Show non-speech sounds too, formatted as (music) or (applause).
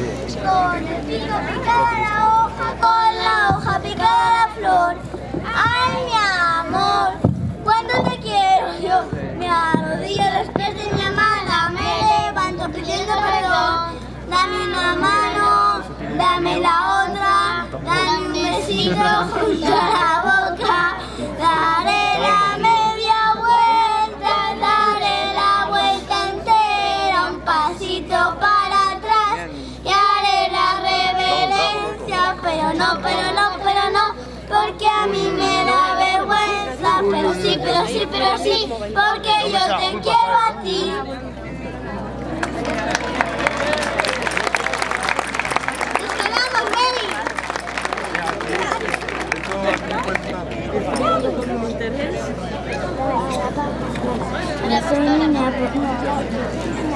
Con el pico picada la hoja, con la hoja picada la flor. Ay, mi amor, cuánto te quiero yo. Me arrodillo después de mi amada, me levanto pidiendo perdón. Dame una mano, dame la otra, dame un besito (laughs) junto a no, pero no, pero no, porque a mí me da vergüenza, pero sí, pero sí, pero sí, porque yo te quiero a ti. Gracias.